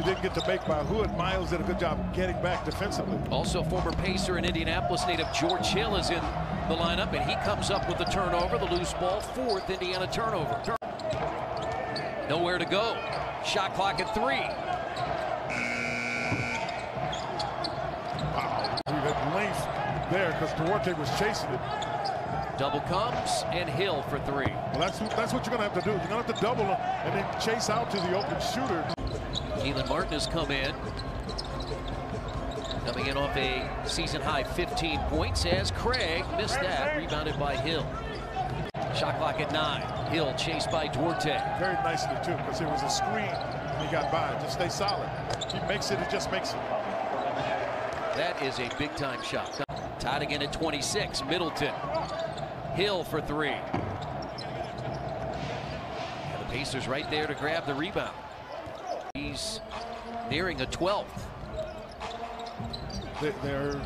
you didn't get to make by Hood. Myles did a good job getting back defensively. Also, former Pacer and Indianapolis native George Hill is in the lineup, and he comes up with the turnover, the loose ball, fourth Indiana turnover. Nowhere to go. Shot clock at three. Wow. He had length there because Duarte was chasing it. Double comes, and Hill for three. Well, that's that's what you're going to have to do. You're going to have to double him and then chase out to the open shooter. Kelan Martin has come in. Coming in off a season-high 15 points as Craig missed that. Rebounded by Hill. Shot clock at nine. Hill chased by Duarte. Very nicely, too, because it was a screen and he got by. Just stay solid. He makes it, he just makes it. That is a big-time shot. Tied again at 26. Middleton. Hill for three. And the Pacers right there to grab the rebound. He's nearing a 12th. They're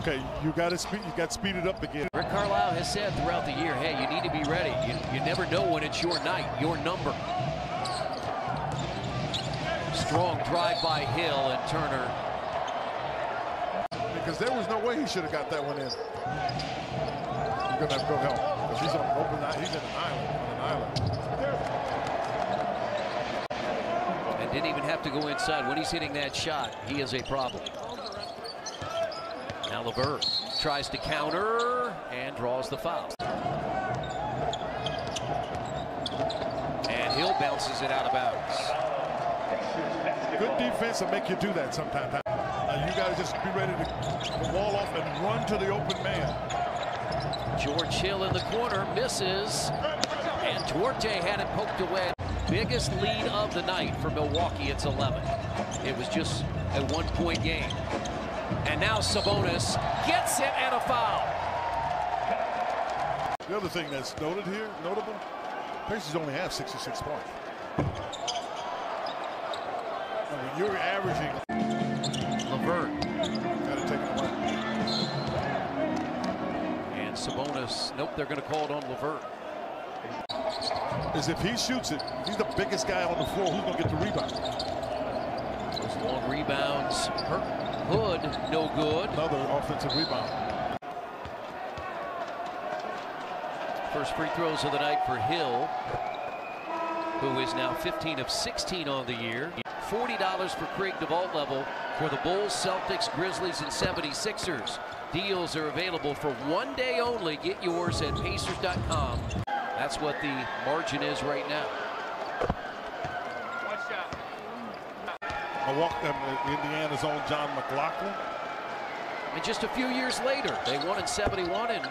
okay. You got to speed. You got to speed it up again. Rick Carlisle has said throughout the year, "Hey, you need to be ready. You, you never know when it's your night, your number." Strong drive by Hill and Turner. Because there was no way he should have got that one in. You're gonna have to go help because he's on open. He's in an island. On an island. And didn't even have to go inside. When he's hitting that shot, he is a problem. Now LeVert tries to counter and draws the foul. And Hill bounces it out of bounds. Good defense will make you do that sometimes. Now you got to just be ready to, to wall off and run to the open man. George Hill in the corner misses. And Duarte had it poked away. Biggest lead of the night for Milwaukee. It's 11. It was just a one-point game. And now Sabonis gets it and a foul. The other thing that's noted here, notable, Pacers only have 66 points. I mean, you're averaging. LeVert. Got to take it away. And Sabonis, nope, they're going to call it on LeVert. Is if he shoots it, he's the biggest guy on the floor. Who's going to get the rebound? Those long rebounds. hurt. Hood, no good. Another offensive rebound. First free throws of the night for Hill, who is now 15 of 16 on the year. $40 for Craig DeVault level for the Bulls, Celtics, Grizzlies, and 76ers. Deals are available for one day only. Get yours at Pacers.com. That's what the margin is right now. Milwaukee, Indiana's own Jon McGlocklin. And just a few years later, they won in 71 and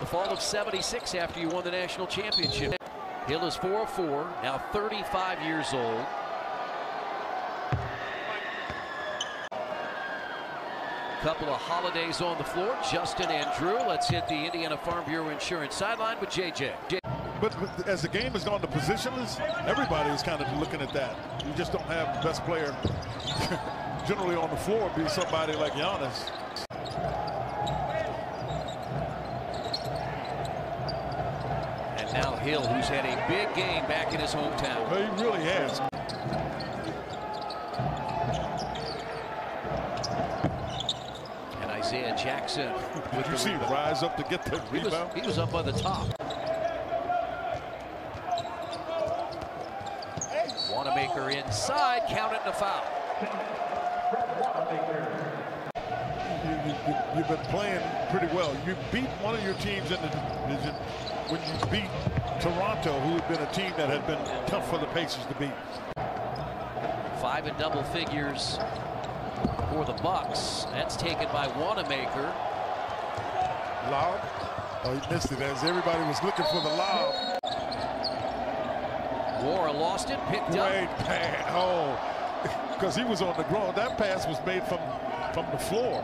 the fall of 76 after you won the national championship. Hill is 4-4, now 35 years old. Couple of holidays on the floor. Justin and Jrue. Let's hit the Indiana Farm Bureau Insurance sideline with JJ. But, but as the game has gone to positionless, everybody is kind of looking at that. You just don't have the best player generally on the floor be somebody like Giannis. And now Hill, who's had a big game back in his hometown. Well, he really has. And Isaiah Jackson. Did you see him rise up to get the he rebound? Was, he was up by the top. Inside, count it and a foul. You, you, you've been playing pretty well. You beat one of your teams in the division when you beat Toronto, who had been a team that had been tough for the Pacers to beat. Five and double figures for the Bucks. That's taken by Wanamaker. Lob. Oh, he missed it as everybody was looking for the lob. Wara lost it, picked Great up. pass. Oh, because he was on the ground. That pass was made from from the floor.